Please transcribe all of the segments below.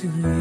to you.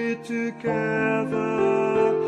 be together.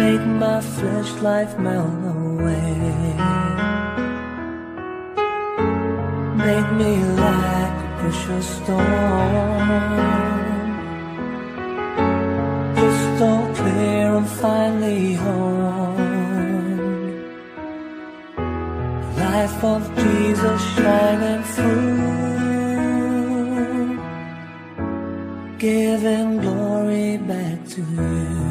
Make my flesh life melt away. Make me like a precious stone crystal clear and finely honed. Life of Jesus shining through, giving glory back to you.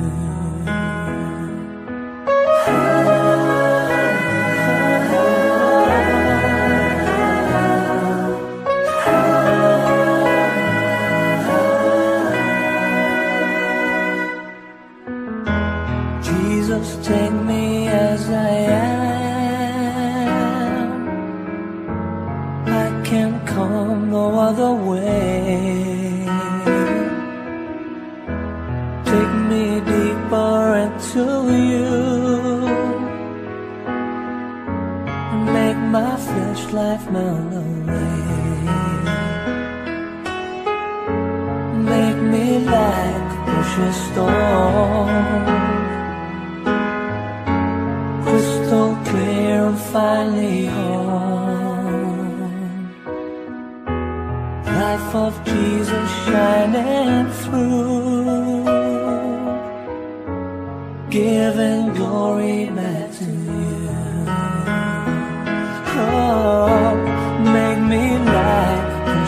Life melt away. Make me like a precious stone crystal clear and finely honed. Life of Jesus shining through, giving glory back Make me like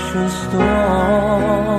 stone crystal